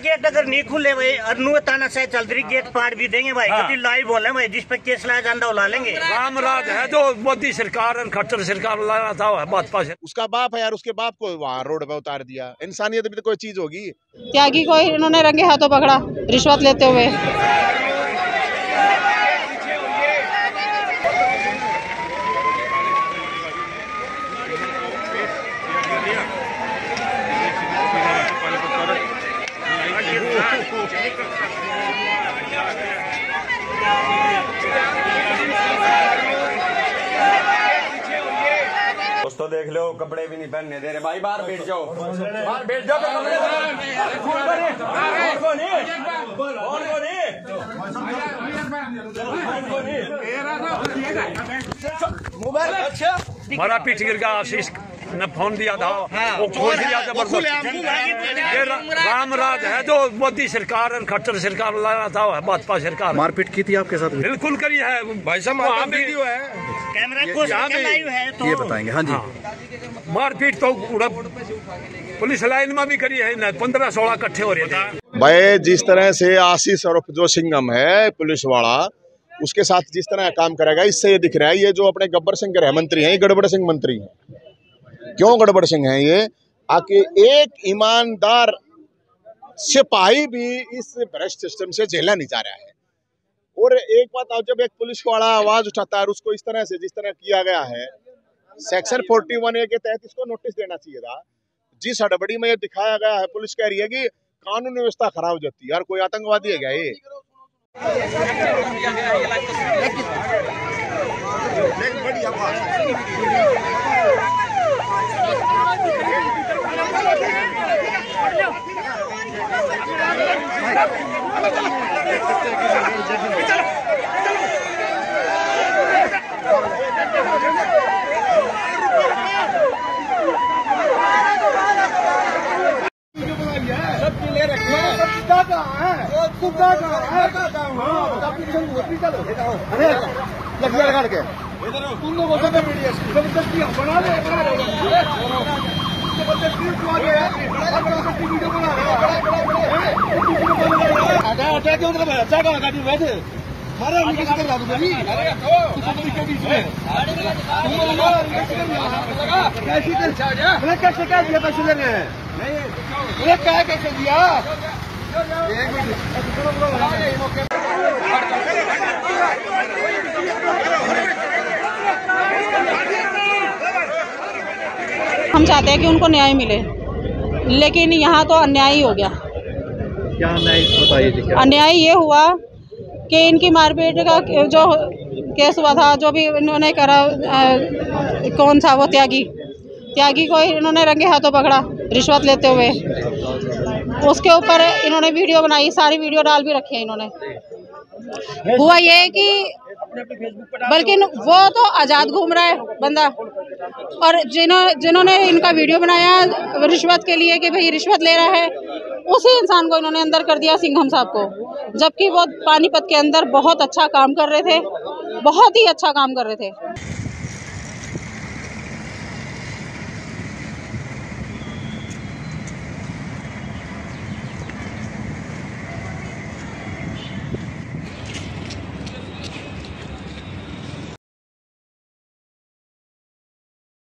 Gate अगर नहीं खुले भाई अनु ताना साहब चल रही गेट पार भी देंगे भाई। हाँ। कभी लाइव बोले भाई जिस पर केस लाया जाता ला लेंगे। राम राज है जो मोदी सरकार खट्टर सरकार लाना था भाजपा से उसका बाप है यार उसके बाप को वहाँ रोड पे उतार दिया। इंसानियत भी तो कोई चीज़ होगी। त्यागी को इन्होंने रंगे हाथों पकड़ा रिश्वत लेते हुए। दोस्तों देख लो कपड़े भी नहीं पहनने दे रहे। भाई बाहर बैठ जाओ। बाहर बैठ जाओ तो कपड़े हमारा पीठ गिर गया आशीष। ने फ़ोन दिया था। वो खोल दिया ज़बरदस्त। ये राम राज है जो मोदी सरकार और खट्टर सरकार लाया था भाजपा सरकार। मारपीट की थी आपके साथ? बिल्कुल करी है। भाई साहब वहाँ भी कैमरा को यहाँ भी- लाइव है तो ये बताएँगे हाँ जी। मारपीट तो पूरा पुलिस लाइन में भी करी है ना पंद्रह सोलह इकट्ठे हो रहे थे। भाई जिस तरह से आशीष और जो सिंघम है पुलिस वाला उसके साथ जिस तरह काम करेगा इससे ये दिख रहा है ये जो अपने गब्बर सिंह गृह मंत्री हैं ये गड़बड़ सिंह मंत्री हैं। क्यों गड़बड़ सिंह हैं ये? आके एक ईमानदार सिपाही भी इस भ्रष्ट सिस्टम से झेला नहीं जा रहा है। और एक बात आप जब एक पुलिस वाला आवाज़ उठाता है उसको इस तरह से, जिस तरह किया गया है, सेक्शन 41 ए के तहत इसको नोटिस देना चाहिए था। जिस हड़बड़ी में ये दिखाया गया है, पुलिस कह रही है कि कानून व्यवस्था खराब हो जाती है। यार, कोई आतंकवादी है क्या ये? सुविधा का है। सुविधा का है अरे लक्ष्मणगढ़ के। तुम लोगों से। ज़बरदस्ती बना ले ज़बरदस्ती बना ले बना ले आटा क्यों कर रहा है गाड़ी बैठे। हमारा निकासी कर रहा कैसे कर दिया पैसे लेने? क्या कैसे दिया हम चाहते हैं कि उनको न्याय मिले। लेकिन यहाँ तो अन्याय ही हो गया। क्या न्याय बताइए जी क्या? अन्याय ये हुआ कि इनकी मारपीट का जो केस हुआ था जो भी इन्होंने करा अ, कौन था वो त्यागी त्यागी को इन्होंने रंगे हाथों पकड़ा रिश्वत लेते हुए। उसके ऊपर इन्होंने वीडियो बनाई सारी वीडियो डाल भी रखी है इन्होंने। हुआ ये कि बल्कि वो तो आज़ाद घूम रहा है बंदा। और जिन्हों, जिन्होंने इनका वीडियो बनाया रिश्वत के लिए कि भाई रिश्वत ले रहा है, उसी इंसान को इन्होंने अंदर कर दिया सिंघम साहब को। जबकि वो पानीपत के अंदर बहुत अच्छा काम कर रहे थे, बहुत ही अच्छा काम कर रहे थे।